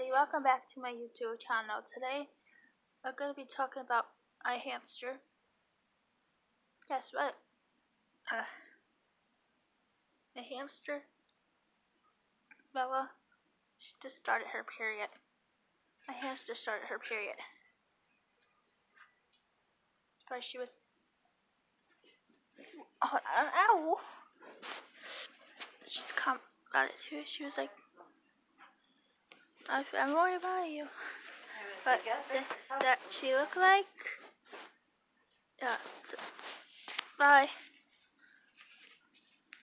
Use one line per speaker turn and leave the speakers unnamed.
everybody, welcome back to my YouTube channel. Today, I'm going to be talking about my hamster. Guess what? Uh, hamster, Bella, she just started her period. My hamster started her period. Sorry, she was... Oh, ow! She's come about it too. She was like, I'm worried about you. But this that she look like. Yeah. Bye.